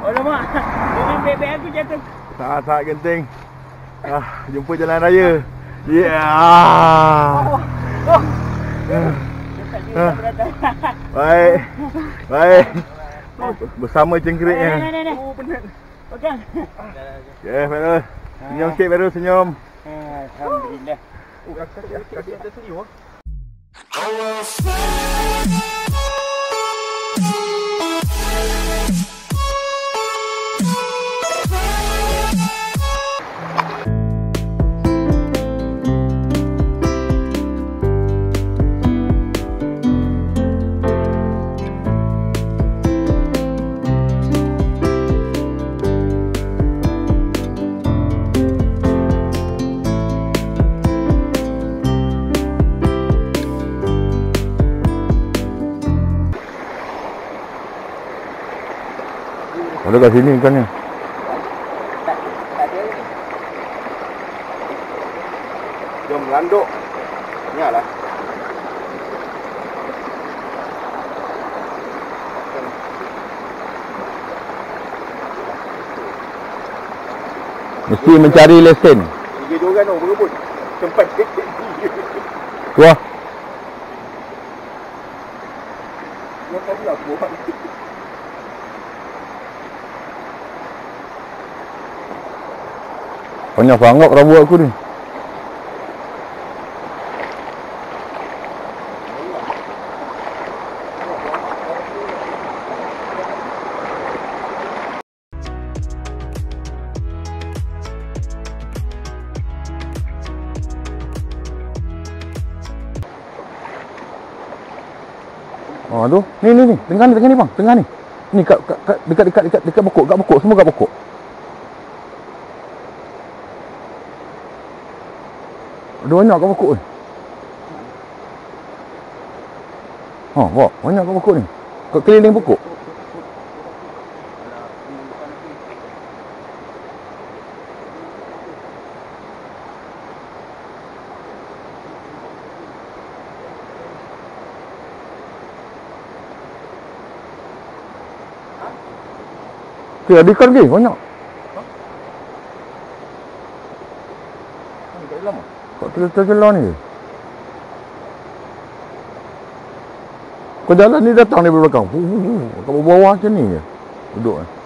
Alamak. Dengan beg-beg aku jatuh. Sangat-sangat genting. Ah, jumpa jalan raya. Yeah. Ah. Ah. Baik. Baik. Bersama cengkeriknya. Oh, penat. Okey. Ya, Ferus. Senyum sikit Ferus, senyum. Alhamdulillah. Oh, kaki kaki atas sini wah. Ada kat sini ikannya. Tak tak ada ni. Jom landuk. Ingatlah. Mesti mencari lesen. Tiga dua orang tu berebut. Tempat Wah, Yang tadi lah buat. Banyak sangat rambut aku ni. Tu, ni ni ni, tengah ni, tengah ni bang, tengah ni. Ni kat, kat, kat dekat dekat dekat dekat pokok, kat pokok, semua kat pokok. Ada banyak kat pokok ni. Ha, bawa, banyak kat pokok ni. Kat keliling pokok. Okay, ada ikan lagi, banyak. Tak Kat celah-celah ni. Kau jalan ni datang dari belakang. Kat bawah macam ni je. Duduk eh.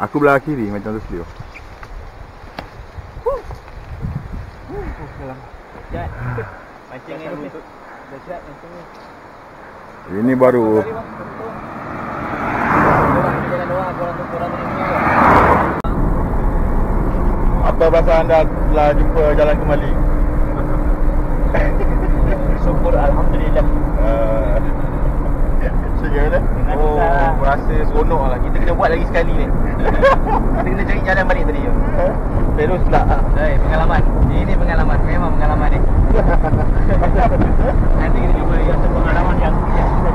Aku belah kiri macam tu selio. Ni ni. Ini baru ni. apa bahasa anda telah jumpa jalan kembali? Syukur Alhamdulillah. Uh, Seja dah. Oh, Aku rasa seronok lah Kita kena buat lagi sekali ni Kita kena cari jalan balik tadi je Terus tak. Hai, pengalaman Ini pengalaman Memang pengalaman ni Nanti kita cuba lagi Satu pengalaman yang yang kita.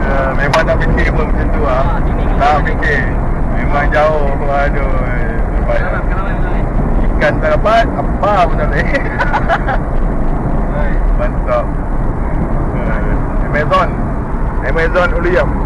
Uh, memang tak fikir pun macam tu ah. Ah, kita Tak fikir. Memang jauh. Aduh. Pengalaman, Ikan tak dapat, apa pun tak boleh. Mantap. Amazon. Amazon Uliam.